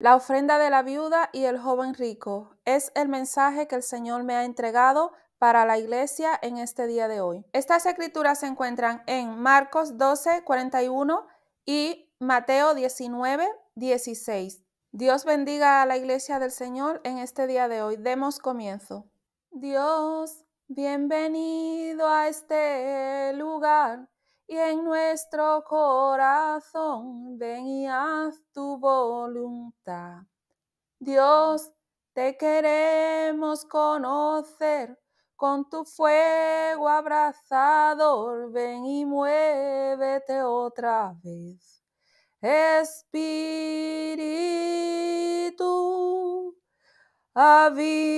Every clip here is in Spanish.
La ofrenda de la viuda y el joven rico es el mensaje que el Señor me ha entregado para la iglesia en este día de hoy. Estas escrituras se encuentran en Marcos 12, 41 y Mateo 19, 16. Dios bendiga a la iglesia del Señor en este día de hoy. Demos comienzo. Dios, bienvenido a este lugar y en nuestro corazón ven y haz tu voluntad. Dios, te queremos conocer con tu fuego abrazador, ven y muévete otra vez. Espíritu, avívanos,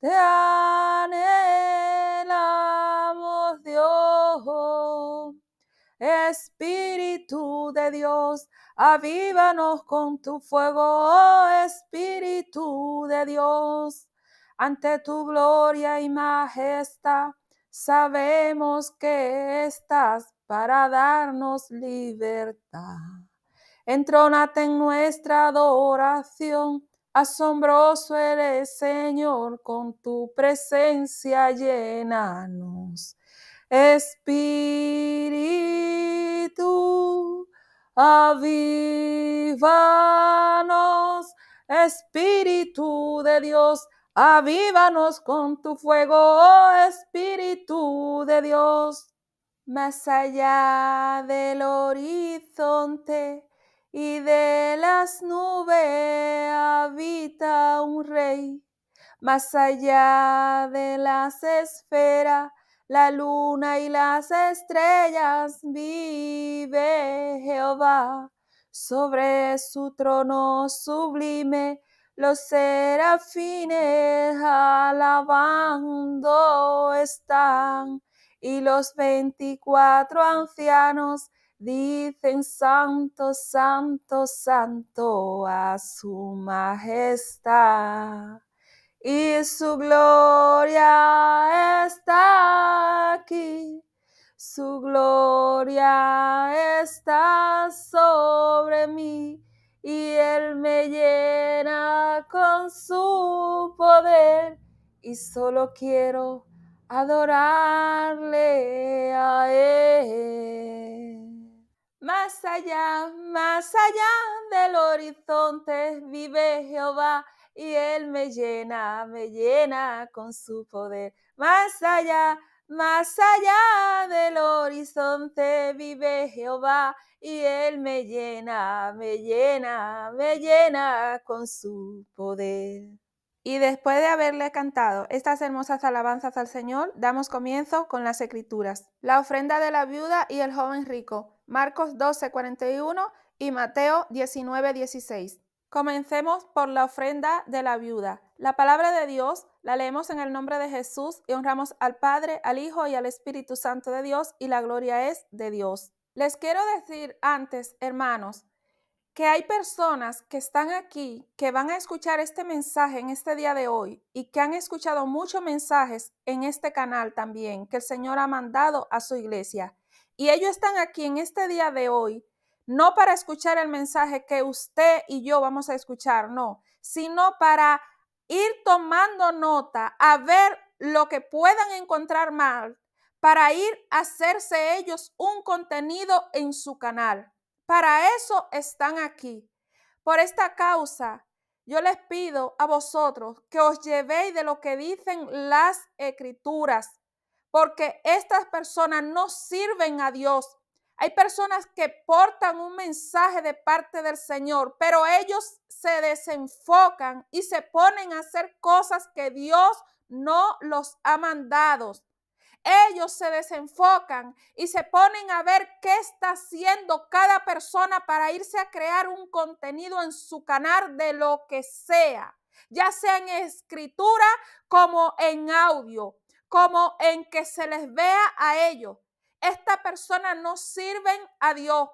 te Espíritu de Dios, avívanos con tu fuego, oh Espíritu de Dios. Ante tu gloria y majestad, sabemos que estás para darnos libertad. Entrónate en nuestra adoración, asombroso eres Señor, con tu presencia llenanos. Espíritu, avívanos, Espíritu de Dios, avívanos con tu fuego, oh Espíritu de Dios. Más allá del horizonte y de las nubes habita un rey. Más allá de las esferas la luna y las estrellas vive Jehová. Sobre su trono sublime los serafines alabando están y los veinticuatro ancianos dicen santo, santo, santo a su majestad y su gloria está aquí. Su gloria está sobre mí y Él me llena con su poder y solo quiero adorarle a Él. Más allá, más allá del horizonte vive Jehová y Él me llena, me llena con su poder. Más allá, más allá del horizonte vive Jehová y Él me llena, me llena, me llena con su poder. Y después de haberle cantado estas hermosas alabanzas al Señor, damos comienzo con las escrituras. La ofrenda de la viuda y el joven rico. Marcos 12, 41 y Mateo 19, 16. Comencemos por la ofrenda de la viuda. La palabra de Dios la leemos en el nombre de Jesús y honramos al Padre, al Hijo y al Espíritu Santo de Dios y la gloria es de Dios. Les quiero decir antes, hermanos, que hay personas que están aquí, que van a escuchar este mensaje en este día de hoy y que han escuchado muchos mensajes en este canal también que el Señor ha mandado a su iglesia. Y ellos están aquí en este día de hoy no para escuchar el mensaje que usted y yo vamos a escuchar, no, sino para ir tomando nota, a ver lo que puedan encontrar mal, para ir a hacerse ellos un contenido en su canal. Para eso están aquí. Por esta causa, yo les pido a vosotros que os llevéis de lo que dicen las escrituras, porque estas personas no sirven a Dios, hay personas que portan un mensaje de parte del Señor, pero ellos se desenfocan y se ponen a hacer cosas que Dios no los ha mandado. Ellos se desenfocan y se ponen a ver qué está haciendo cada persona para irse a crear un contenido en su canal de lo que sea, ya sea en escritura como en audio, como en que se les vea a ellos esta persona no sirven a Dios.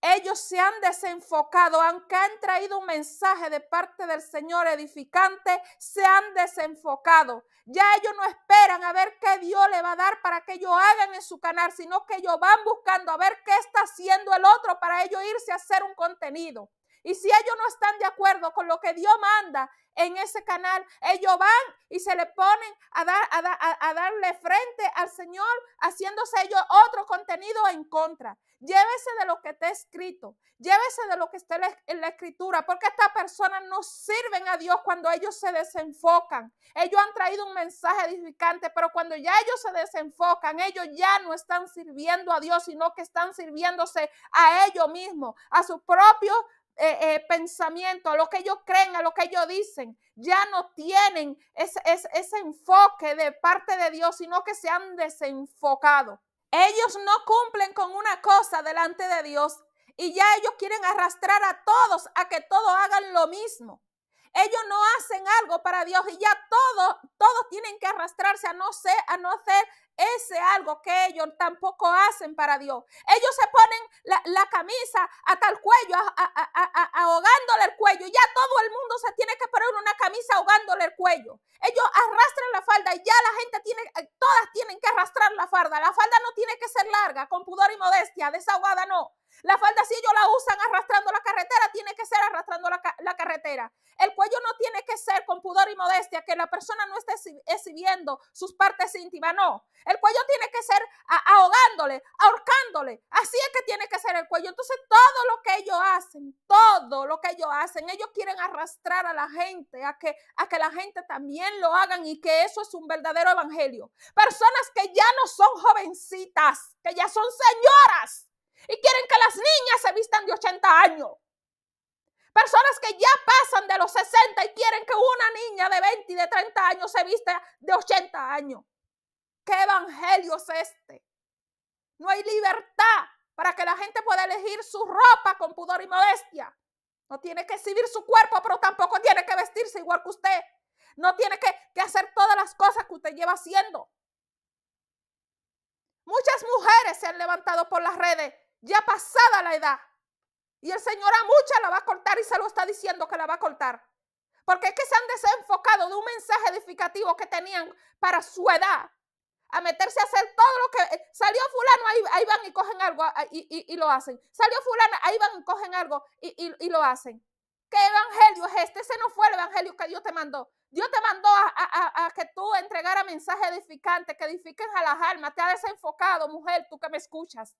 ellos se han desenfocado, aunque han traído un mensaje de parte del Señor edificante, se han desenfocado. Ya ellos no esperan a ver qué Dios le va a dar para que ellos hagan en su canal, sino que ellos van buscando a ver qué está haciendo el otro para ellos irse a hacer un contenido. Y si ellos no están de acuerdo con lo que Dios manda en ese canal, ellos van y se le ponen a, dar, a, darle frente al Señor, haciéndose ellos otro contenido en contra. Llévese de lo que está escrito, llévese de lo que está en la escritura, porque estas personas no sirven a Dios cuando ellos se desenfocan. Ellos han traído un mensaje edificante, pero cuando ya ellos se desenfocan, ellos ya no están sirviendo a Dios, sino que están sirviéndose a ellos mismos, a su propio eh, eh, pensamiento, a lo que ellos creen, a lo que ellos dicen, ya no tienen ese, ese, enfoque de parte de Dios, sino que se han desenfocado. Ellos no cumplen con una cosa delante de Dios y ya ellos quieren arrastrar a todos a que todos hagan lo mismo. Ellos no hacen algo para Dios y ya todos, todos tienen que arrastrarse a no ser, a no hacer ese algo que ellos tampoco hacen para Dios. Ellos se ponen la, camisa hasta el cuello, ahogándole el cuello. Ya todo el mundo se tiene que poner una camisa ahogándole el cuello. Ellos arrastran la falda y ya la gente tiene, eh, todas tienen que arrastrar la falda. La falda no tiene que ser larga, con pudor y modestia, desahogada no. La falda, si ellos la usan arrastrando la carretera, tiene que ser arrastrando la, la, carretera. El cuello no tiene que ser con pudor y modestia, que la persona no esté exhibiendo sus partes íntimas, no. El cuello tiene que ser ahogándole, ahorcándole. Así es que tiene que ser el cuello. Entonces, todo lo que ellos hacen, todo lo que ellos hacen, ellos quieren arrastrar a la gente, a que, a que la gente también lo hagan y que eso es un verdadero evangelio. Personas que ya no son jovencitas, que ya son señoras y quieren que las niñas se vistan de 80 años. Personas que ya pasan de los 60 y quieren que una niña de 20 y de 30 años se vista de 80 años. ¿Qué evangelio es este? No hay libertad para que la gente pueda elegir su ropa con pudor y modestia. No tiene que exhibir su cuerpo, pero tampoco tiene que vestirse igual que usted. No tiene que, que hacer todas las cosas que usted lleva haciendo. Muchas mujeres se han levantado por las redes ya pasada la edad. Y el Señor a muchas la va a cortar y se lo está diciendo que la va a cortar. Porque es que se han desenfocado de un mensaje edificativo que tenían para su edad. A meterse a hacer todo lo que eh, salió fulano, ahí, van y cogen algo ah, y, lo hacen. Salió fulano, ahí van y cogen algo y, lo hacen. ¿Qué evangelio es este? Ese no fue el evangelio que Dios te mandó. Dios te mandó a, a que tú entregara mensaje edificante, que edifiquen a las almas. Te ha desenfocado, mujer, tú que me escuchas.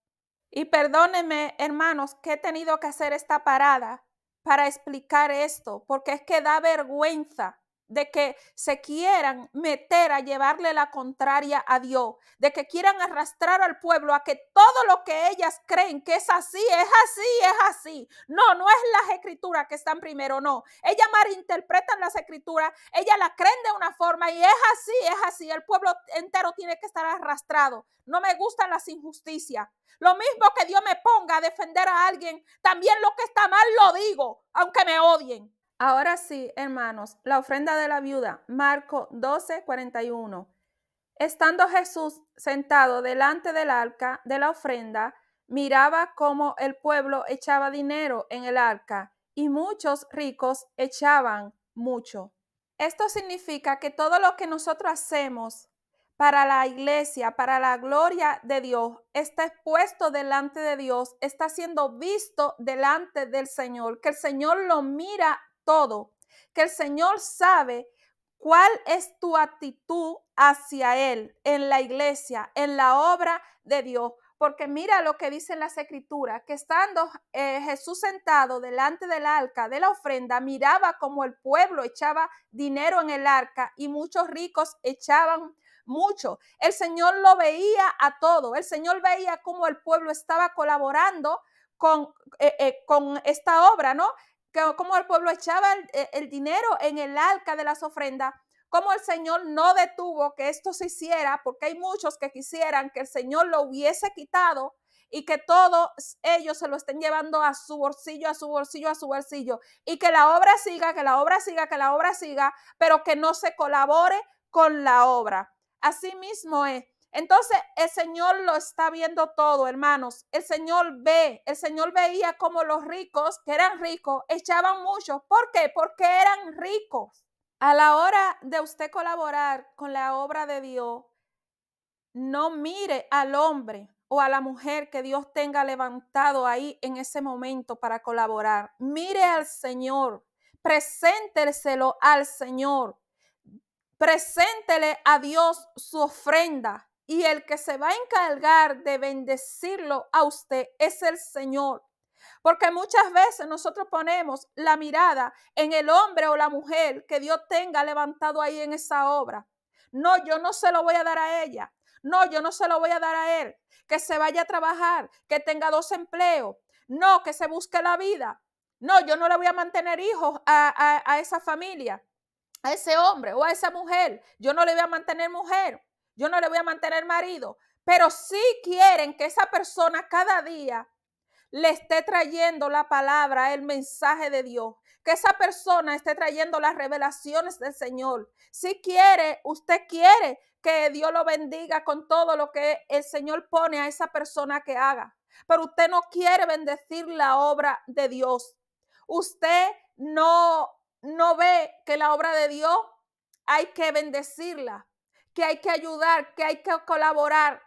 Y perdónenme, hermanos, que he tenido que hacer esta parada para explicar esto, porque es que da vergüenza de que se quieran meter a llevarle la contraria a Dios, de que quieran arrastrar al pueblo a que todo lo que ellas creen que es así, es así, es así. No, no es las escrituras que están primero, no. Ellas malinterpretan las escrituras, ellas la creen de una forma y es así, es así. El pueblo entero tiene que estar arrastrado. No me gustan las injusticias. Lo mismo que Dios me ponga a defender a alguien, también lo que está mal lo digo, aunque me odien. Ahora sí, hermanos, la ofrenda de la viuda, Marco 12, 41. Estando Jesús sentado delante del arca de la ofrenda, miraba cómo el pueblo echaba dinero en el arca y muchos ricos echaban mucho. Esto significa que todo lo que nosotros hacemos para la iglesia, para la gloria de Dios, está expuesto delante de Dios, está siendo visto delante del Señor, que el Señor lo mira todo, que el Señor sabe cuál es tu actitud hacia Él en la iglesia, en la obra de Dios. Porque mira lo que dice las escrituras, que estando eh, Jesús sentado delante del arca de la ofrenda, miraba como el pueblo echaba dinero en el arca y muchos ricos echaban mucho. El Señor lo veía a todo. El Señor veía cómo el pueblo estaba colaborando con, eh, eh, con esta obra, ¿no? Como el pueblo echaba e, el, dinero en el arca de las ofrendas, como el Señor no detuvo que esto se hiciera, porque hay muchos que quisieran que el Señor lo hubiese quitado y que todos ellos se lo estén llevando a su bolsillo, a su bolsillo, a su bolsillo, y que la obra siga, que la obra siga, que la obra siga, pero que no se colabore con la obra. Así mismo es. Entonces el Señor lo está viendo todo, hermanos. El Señor ve, el Señor veía como los ricos, que eran ricos, echaban mucho. ¿Por qué? Porque eran ricos. A la hora de usted colaborar con la obra de Dios, no mire al hombre o a la mujer que Dios tenga levantado ahí en ese momento para colaborar. Mire al Señor, presénteselo al Señor, preséntele a Dios su ofrenda y el que se va a encargar de bendecirlo a usted es el Señor. Porque muchas veces nosotros ponemos la mirada en el hombre o la mujer que Dios tenga levantado ahí en esa obra. No, yo no se lo voy a dar a ella. No, yo no se lo voy a dar a él. Que se vaya a trabajar, que tenga dos empleos. No, que se busque la vida. No, yo no le voy a mantener hijos a, a esa familia, a ese hombre o a esa mujer. Yo no le voy a mantener mujer yo no le voy a mantener marido, pero sí quieren que esa persona cada día le esté trayendo la palabra, el mensaje de Dios, que esa persona esté trayendo las revelaciones del Señor. Si quiere, usted quiere que Dios lo bendiga con todo lo que el Señor pone a esa persona que haga, pero usted no quiere bendecir la obra de Dios. Usted no no ve que la obra de Dios hay que bendecirla, que hay que ayudar, que hay que colaborar.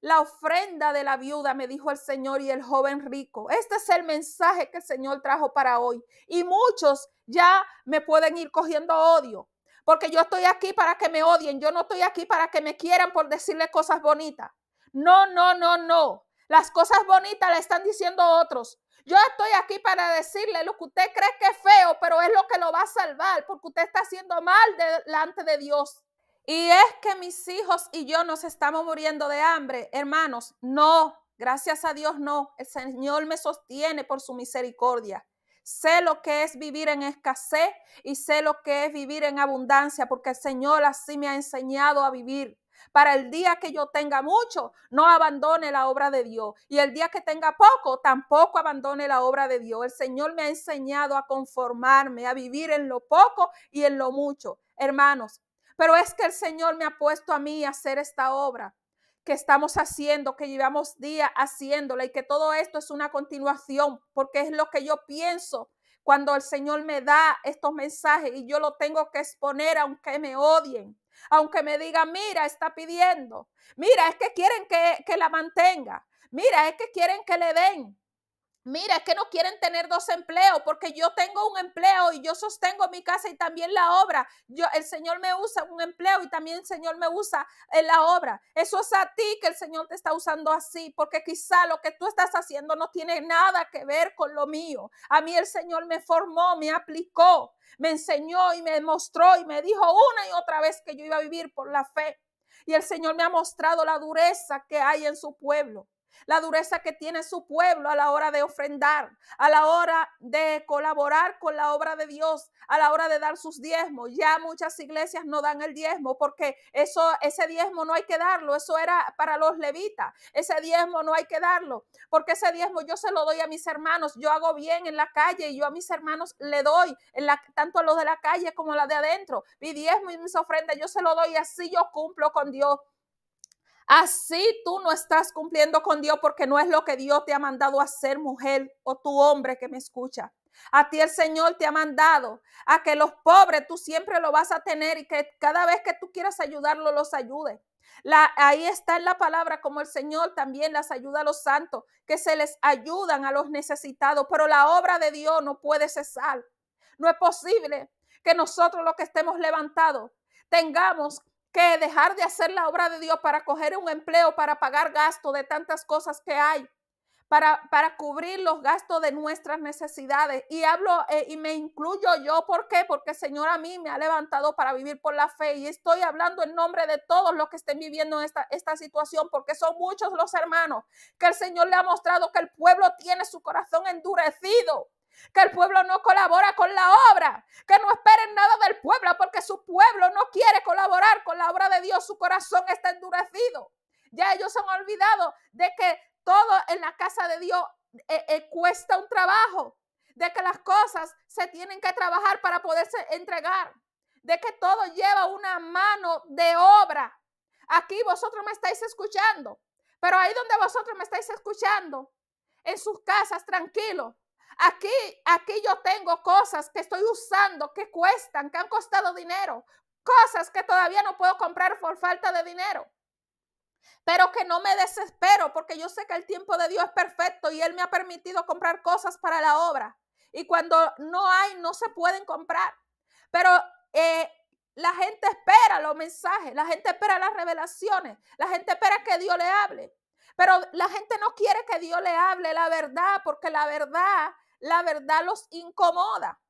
La ofrenda de la viuda, me dijo el Señor y el joven rico. Este es el mensaje que el Señor trajo para hoy. Y muchos ya me pueden ir cogiendo odio, porque yo estoy aquí para que me odien. Yo no estoy aquí para que me quieran por decirle cosas bonitas. No, no, no, no. Las cosas bonitas le están diciendo otros. Yo estoy aquí para decirle lo que usted cree que es feo, pero es lo que lo va a salvar, porque usted está haciendo mal delante de Dios. Y es que mis hijos y yo nos estamos muriendo de hambre, hermanos. No, gracias a Dios no. El Señor me sostiene por su misericordia. Sé lo que es vivir en escasez y sé lo que es vivir en abundancia, porque el Señor así me ha enseñado a vivir. Para el día que yo tenga mucho, no abandone la obra de Dios. Y el día que tenga poco, tampoco abandone la obra de Dios. El Señor me ha enseñado a conformarme, a vivir en lo poco y en lo mucho. Hermanos, pero es que el Señor me ha puesto a mí a hacer esta obra que estamos haciendo, que llevamos días haciéndola y que todo esto es una continuación, porque es lo que yo pienso cuando el Señor me da estos mensajes y yo lo tengo que exponer aunque me odien, aunque me digan, mira, está pidiendo, mira, es que quieren que, que la mantenga, mira, es que quieren que le den. Mira, es que no quieren tener dos empleos porque yo tengo un empleo y yo sostengo mi casa y también la obra. Yo, el Señor me usa un empleo y también el Señor me usa en la obra. Eso es a ti que el Señor te está usando así porque quizá lo que tú estás haciendo no tiene nada que ver con lo mío. A mí el Señor me formó, me aplicó, me enseñó y me mostró y me dijo una y otra vez que yo iba a vivir por la fe. Y el Señor me ha mostrado la dureza que hay en su pueblo la dureza que tiene su pueblo a la hora de ofrendar, a la hora de colaborar con la obra de Dios, a la hora de dar sus diezmos. Ya muchas iglesias no dan el diezmo porque eso ese diezmo no hay que darlo, eso era para los levitas. Ese diezmo no hay que darlo, porque ese diezmo yo se lo doy a mis hermanos. Yo hago bien en la calle y yo a mis hermanos le doy en la, tanto a los de la calle como a los de adentro. Mi diezmo y mis ofrendas yo se lo doy así yo cumplo con Dios. Así tú no estás cumpliendo con Dios porque no es lo que Dios te ha mandado a hacer, mujer o tu hombre que me escucha. A ti el Señor te ha mandado a que los pobres tú siempre lo vas a tener y que cada vez que tú quieras ayudarlo, los ayude. Ahí está en la palabra como el Señor también las ayuda a los santos, que se les ayudan a los necesitados, pero la obra de Dios no puede cesar. No es posible que nosotros los que estemos levantados tengamos que dejar de hacer la obra de Dios para coger un empleo, para pagar gastos de tantas cosas que hay, para, para cubrir los gastos de nuestras necesidades. Y hablo eh, y me incluyo yo, ¿por qué? Porque el Señor a mí me ha levantado para vivir por la fe y estoy hablando en nombre de todos los que estén viviendo esta, esta situación, porque son muchos los hermanos que el Señor le ha mostrado que el pueblo tiene su corazón endurecido que el pueblo no colabora con la obra, que no esperen nada del pueblo porque su pueblo no quiere colaborar con la obra de Dios, su corazón está endurecido. Ya ellos han olvidado de que todo en la casa de Dios eh, eh, cuesta un trabajo, de que las cosas se tienen que trabajar para poderse entregar, de que todo lleva una mano de obra. Aquí vosotros me estáis escuchando, pero ahí donde vosotros me estáis escuchando, en sus casas, tranquilo. Aquí, aquí yo tengo cosas que estoy usando que cuestan, que han costado dinero, cosas que todavía no puedo comprar por falta de dinero. Pero que no me desespero porque yo sé que el tiempo de Dios es perfecto y Él me ha permitido comprar cosas para la obra. Y cuando no hay, no se pueden comprar. Pero eh, la gente espera los mensajes, la gente espera las revelaciones, la gente espera que Dios le hable. Pero la gente no quiere que Dios le hable la verdad porque la verdad, la verdad los incomoda.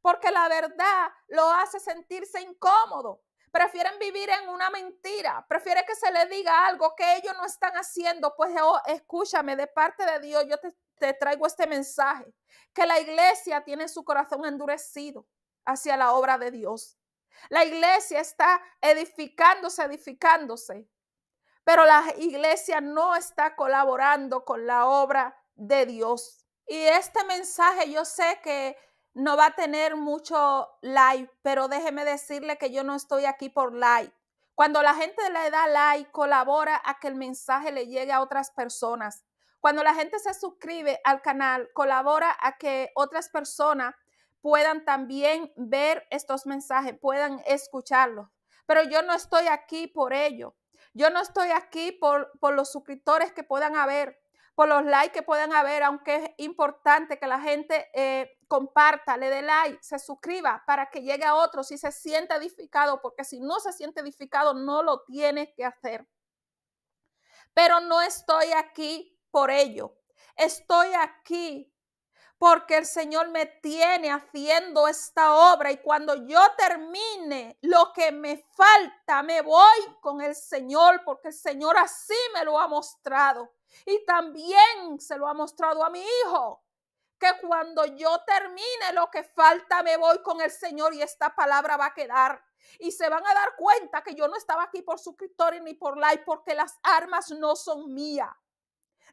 Porque la verdad lo hace sentirse incómodo. Prefieren vivir en una mentira. Prefieren que se le diga algo que ellos no están haciendo. Pues oh, escúchame, de parte de Dios, yo te, te traigo este mensaje. Que la iglesia tiene su corazón endurecido hacia la obra de Dios. La iglesia está edificándose, edificándose, pero la iglesia no está colaborando con la obra de Dios. Y este mensaje yo sé que no va a tener mucho like, pero déjeme decirle que yo no estoy aquí por like. Cuando la gente le da like, colabora a que el mensaje le llegue a otras personas. Cuando la gente se suscribe al canal, colabora a que otras personas puedan también ver estos mensajes, puedan escucharlos. Pero yo no estoy aquí por ello. Yo no estoy aquí por, por los suscriptores que puedan haber, por los likes que puedan haber, aunque es importante que la gente eh, comparta, le dé like, se suscriba para que llegue a otros y se sienta edificado, porque si no se siente edificado, no lo tiene que hacer. Pero no estoy aquí por ello. Estoy aquí porque el Señor me tiene haciendo esta obra y cuando yo termine lo que me falta, me voy con el Señor, porque el Señor así me lo ha mostrado. Y también se lo ha mostrado a mi hijo, que cuando yo termine lo que falta, me voy con el Señor y esta palabra va a quedar. Y se van a dar cuenta que yo no estaba aquí por suscriptores ni por like, porque las armas no son mías.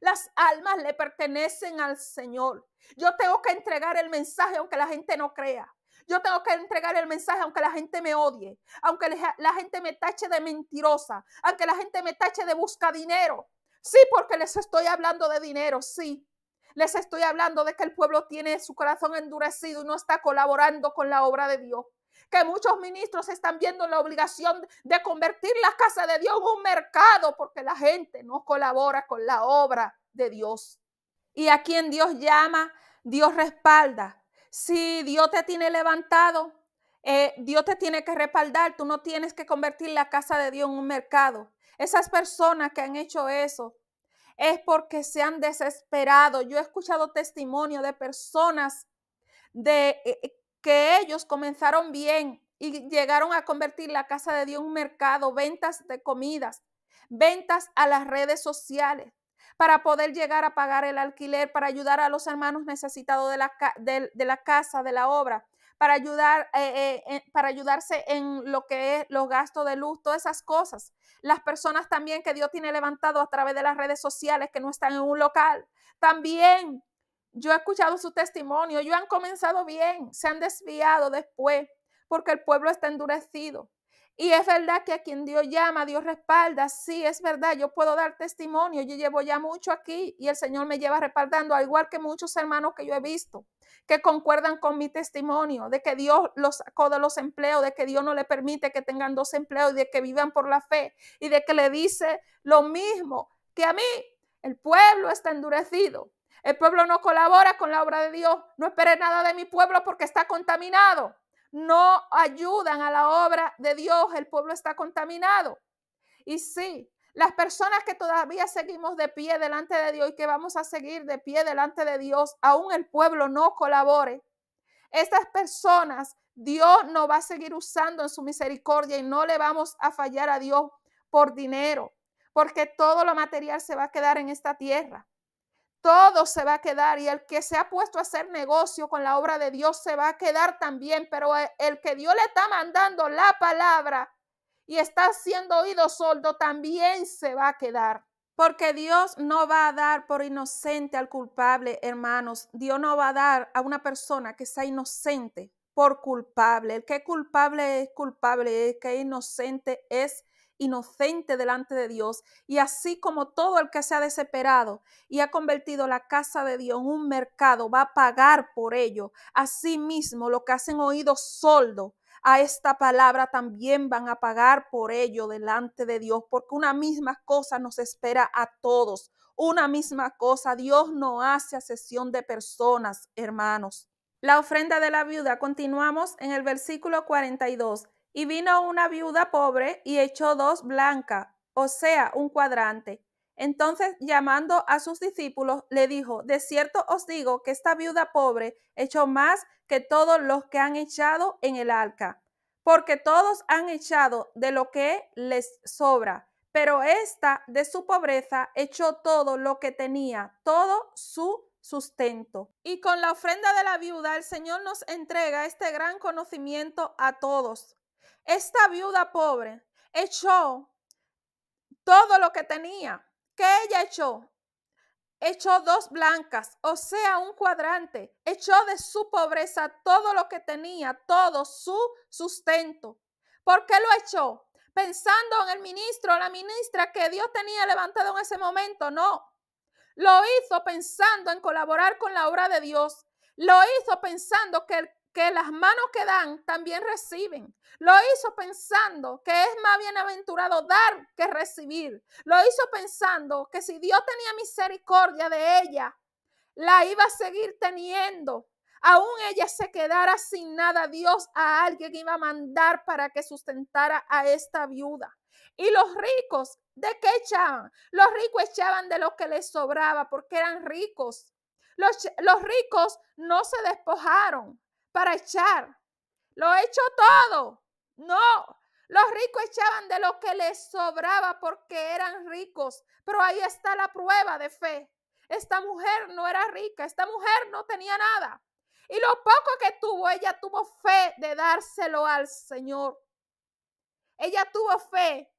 Las almas le pertenecen al Señor. Yo tengo que entregar el mensaje aunque la gente no crea. Yo tengo que entregar el mensaje aunque la gente me odie, aunque la gente me tache de mentirosa, aunque la gente me tache de busca dinero. Sí, porque les estoy hablando de dinero, sí. Les estoy hablando de que el pueblo tiene su corazón endurecido y no está colaborando con la obra de Dios que muchos ministros están viendo la obligación de convertir la casa de Dios en un mercado porque la gente no colabora con la obra de Dios. Y a quien Dios llama, Dios respalda. Si Dios te tiene levantado, eh, Dios te tiene que respaldar. Tú no tienes que convertir la casa de Dios en un mercado. Esas personas que han hecho eso es porque se han desesperado. Yo he escuchado testimonio de personas de, eh, que ellos comenzaron bien y llegaron a convertir la casa de Dios en un mercado, ventas de comidas, ventas a las redes sociales para poder llegar a pagar el alquiler, para ayudar a los hermanos necesitados de la, de, la casa, de la obra, para, ayudar, eh, eh, para ayudarse en lo que es los gastos de luz, todas esas cosas. Las personas también que Dios tiene levantado a través de las redes sociales que no están en un local, también yo he escuchado su testimonio, ellos han comenzado bien, se han desviado después porque el pueblo está endurecido. Y es verdad que a quien Dios llama, Dios respalda. Sí, es verdad, yo puedo dar testimonio. Yo llevo ya mucho aquí y el Señor me lleva respaldando, al igual que muchos hermanos que yo he visto, que concuerdan con mi testimonio, de que Dios los sacó de los empleos, de que Dios no le permite que tengan dos empleos y de que vivan por la fe y de que le dice lo mismo que a mí. El pueblo está endurecido. El pueblo no colabora con la obra de Dios. No espere nada de mi pueblo porque está contaminado. No ayudan a la obra de Dios. El pueblo está contaminado. Y sí, las personas que todavía seguimos de pie delante de Dios y que vamos a seguir de pie delante de Dios, aún el pueblo no colabore. Estas personas Dios no va a seguir usando en su misericordia y no le vamos a fallar a Dios por dinero, porque todo lo material se va a quedar en esta tierra todo se va a quedar y el que se ha puesto a hacer negocio con la obra de Dios se va a quedar también, pero el que Dios le está mandando la palabra y está haciendo oído sordo también se va a quedar. Porque Dios no va a dar por inocente al culpable, hermanos. Dios no va a dar a una persona que sea inocente por culpable. El que es culpable es culpable, el que es inocente es inocente delante de Dios. Y así como todo el que se ha desesperado y ha convertido la casa de Dios en un mercado va a pagar por ello, mismo lo que hacen oído soldo a esta palabra también van a pagar por ello delante de Dios, porque una misma cosa nos espera a todos. Una misma cosa, Dios no hace asesión de personas, hermanos. La ofrenda de la viuda, continuamos en el versículo 42. Y vino una viuda pobre y echó dos blancas, o sea, un cuadrante. Entonces, llamando a sus discípulos, le dijo, de cierto os digo que esta viuda pobre echó más que todos los que han echado en el arca, porque todos han echado de lo que les sobra, pero esta de su pobreza echó todo lo que tenía, todo su sustento. Y con la ofrenda de la viuda, el Señor nos entrega este gran conocimiento a todos. Esta viuda pobre echó todo lo que tenía. ¿Qué ella echó? Echó dos blancas, o sea, un cuadrante. Echó de su pobreza todo lo que tenía, todo su sustento. ¿Por qué lo echó? Pensando en el ministro o la ministra que Dios tenía levantado en ese momento. No, lo hizo pensando en colaborar con la obra de Dios. Lo hizo pensando que, que las manos que dan también reciben. Lo hizo pensando que es más bienaventurado dar que recibir. Lo hizo pensando que si Dios tenía misericordia de ella, la iba a seguir teniendo. Aún ella se quedara sin nada, Dios a alguien iba a mandar para que sustentara a esta viuda. Y los ricos, ¿de qué echaban? Los ricos echaban de lo que les sobraba porque eran ricos. Los, los ricos no se despojaron para echar. Lo echó todo. No, los ricos echaban de lo que les sobraba porque eran ricos. Pero ahí está la prueba de fe. Esta mujer no era rica, esta mujer no tenía nada. Y lo poco que tuvo, ella tuvo fe de dárselo al Señor. Ella tuvo fe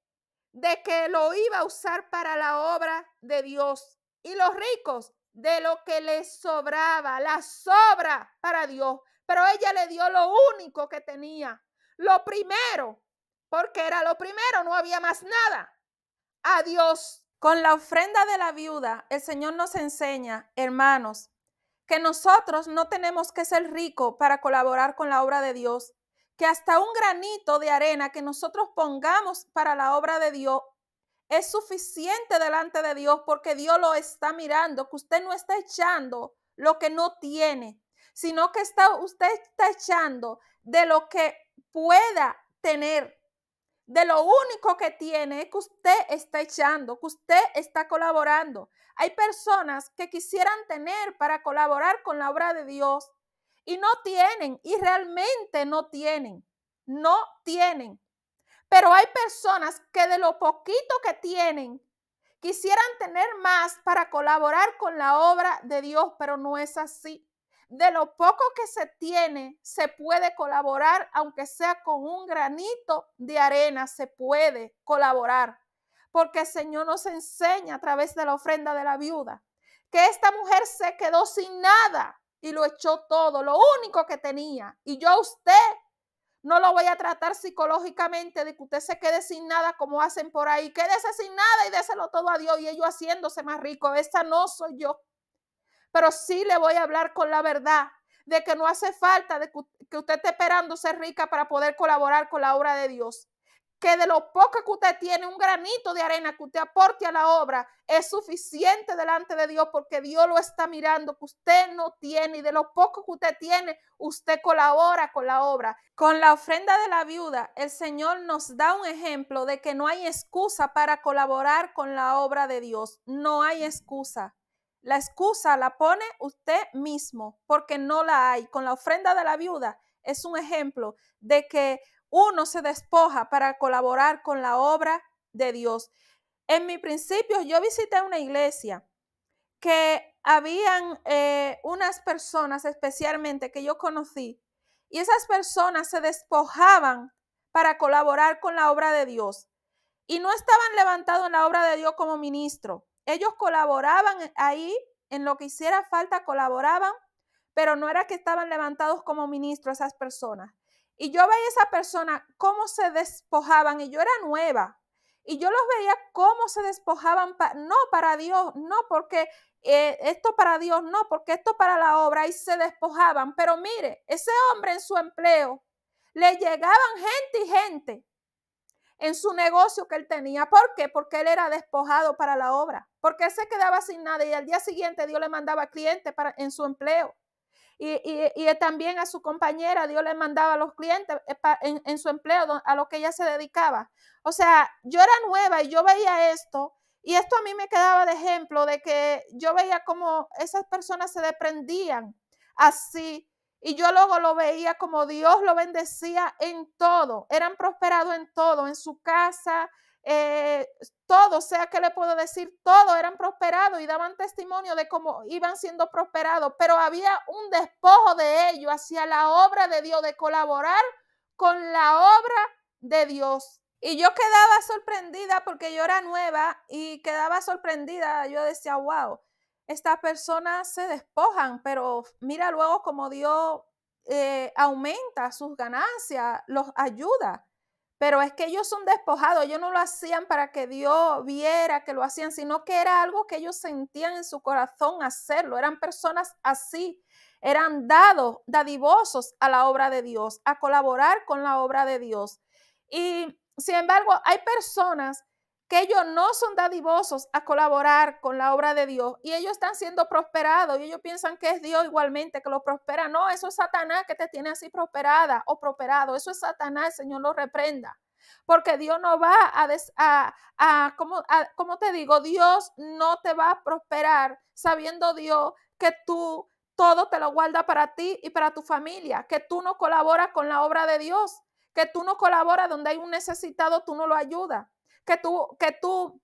de que lo iba a usar para la obra de Dios. Y los ricos de lo que les sobraba, la sobra para Dios. Pero ella le dio lo único que tenía, lo primero, porque era lo primero, no había más nada. A Dios. Con la ofrenda de la viuda, el Señor nos enseña, hermanos, que nosotros no tenemos que ser ricos para colaborar con la obra de Dios, que hasta un granito de arena que nosotros pongamos para la obra de Dios es suficiente delante de Dios porque Dios lo está mirando, que usted no está echando lo que no tiene, sino que está, usted está echando de lo que pueda tener. De lo único que tiene que usted está echando, que usted está colaborando. Hay personas que quisieran tener para colaborar con la obra de Dios, y no tienen, y realmente no tienen, no tienen. Pero hay personas que de lo poquito que tienen, quisieran tener más para colaborar con la obra de Dios, pero no es así. De lo poco que se tiene, se puede colaborar, aunque sea con un granito de arena, se puede colaborar. Porque el Señor nos enseña a través de la ofrenda de la viuda que esta mujer se quedó sin nada y lo echó todo, lo único que tenía. Y yo a usted no lo voy a tratar psicológicamente de que usted se quede sin nada como hacen por ahí. Quédese sin nada y déselo todo a Dios y ellos haciéndose más rico. Esa no soy yo. Pero sí le voy a hablar con la verdad de que no hace falta que usted esté esperando ser rica para poder colaborar con la obra de Dios que de lo poco que usted tiene, un granito de arena que usted aporte a la obra, es suficiente delante de Dios porque Dios lo está mirando, que usted no tiene y de lo poco que usted tiene, usted colabora con la obra. Con la ofrenda de la viuda, el Señor nos da un ejemplo de que no hay excusa para colaborar con la obra de Dios. No hay excusa. La excusa la pone usted mismo porque no la hay. Con la ofrenda de la viuda es un ejemplo de que uno se despoja para colaborar con la obra de Dios. En mi principio yo visité una iglesia que habían eh, unas personas especialmente que yo conocí y esas personas se despojaban para colaborar con la obra de Dios y no estaban levantados en la obra de Dios como ministro. Ellos colaboraban ahí en lo que hiciera falta, colaboraban, pero no era que estaban levantados como ministro esas personas. Y yo veía a esa persona cómo se despojaban y yo era nueva. y yo los veía cómo se despojaban, no para Dios, no porque eh, esto para Dios, no, porque esto para la obra, y se despojaban. Pero mire, ese hombre en su empleo, le llegaban gente y gente en su negocio que él tenía. ¿Por qué? Porque él era despojado para la obra, porque él se quedaba sin nada y al día siguiente Dios le mandaba clientes para, en su empleo. Y, y, también a su compañera, Dios le mandaba a los clientes eh, en, en su empleo a lo que ella se dedicaba. O sea, yo era nueva y yo veía esto y esto a mí me quedaba de ejemplo de que yo veía como esas personas se desprendían así y yo luego lo veía como Dios lo bendecía en todo, eran prosperados en todo, en su casa, eh, todo, o sea, que le puedo decir? Todo eran prosperados y daban testimonio de cómo iban siendo prosperados, pero había un despojo de ellos hacia la obra de Dios, de colaborar con la obra de Dios. Y yo quedaba sorprendida porque yo era nueva y quedaba sorprendida. Yo decía, wow, estas personas se despojan, pero mira luego como Dios eh, aumenta sus ganancias, los ayuda. Pero es que ellos son despojados, ellos no lo hacían para que Dios viera que lo hacían, sino que era algo que ellos sentían en su corazón hacerlo. Eran personas así, eran dados, dadivosos a la obra de Dios, a colaborar con la obra de Dios. Y sin embargo, hay personas que ellos no son dadivosos a colaborar con la obra de Dios y ellos están siendo prosperados y ellos piensan que es Dios igualmente que lo prospera. No, eso es Satanás que te tiene así prosperada o prosperado. Eso es Satanás, el Señor lo reprenda. Porque Dios no va a, a, a, como, como te digo, Dios no te va a prosperar sabiendo Dios que tú todo te lo guarda para ti y para tu familia, que tú no colaboras con la obra de Dios que tú no colaboras donde hay un necesitado, tú no lo ayudas, que tú, que tú,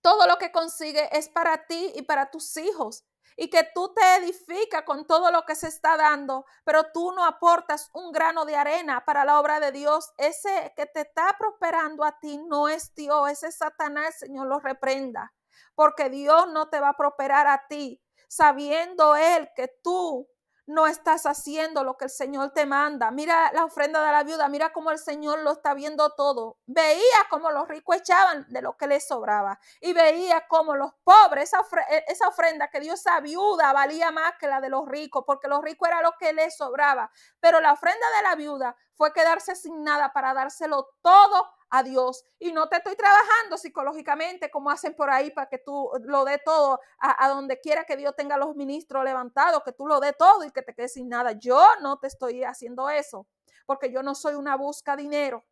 todo lo que consigues es para ti y para tus hijos y que tú te edificas con todo lo que se está dando, pero tú no aportas un grano de arena para la obra de Dios. Ese que te está prosperando a ti no es Dios, ese es Satanás, Señor lo reprenda, porque Dios no te va a prosperar a ti, sabiendo Él que tú no estás haciendo lo que el Señor te manda. Mira la ofrenda de la viuda, mira cómo el Señor lo está viendo todo. Veía cómo los ricos echaban de lo que les sobraba y veía cómo los pobres, esa, e, esa ofrenda que dio esa viuda valía más que la de los ricos, porque los ricos era lo que les sobraba. Pero la ofrenda de la viuda fue quedarse sin nada para dárselo todo a Dios. Y no te estoy trabajando psicológicamente como hacen por ahí para que tú lo dé todo a, donde quiera que Dios tenga los ministros levantados, que tú lo dé todo y que te quedes sin nada. Yo no te estoy haciendo eso, porque yo no soy una busca dinero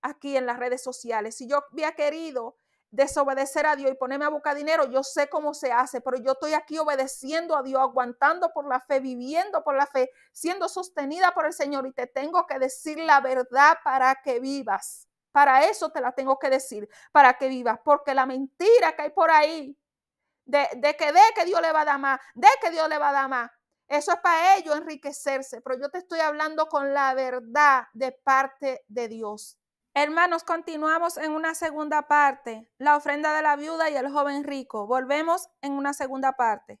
aquí en las redes sociales. Si yo había querido desobedecer a Dios y ponerme a buscar dinero, yo sé cómo se hace, pero yo estoy aquí obedeciendo a Dios, aguantando por la fe, viviendo por la fe, siendo sostenida por el Señor y te tengo que decir la verdad para que vivas. Para eso te la tengo que decir, para que vivas, porque la mentira que hay por ahí, de, que de que Dios le va a dar más, de que Dios le va a dar más, eso es para ellos enriquecerse, pero yo te estoy hablando con la verdad de parte de Dios. Hermanos, continuamos en una segunda parte, la ofrenda de la viuda y el joven rico. Volvemos en una segunda parte.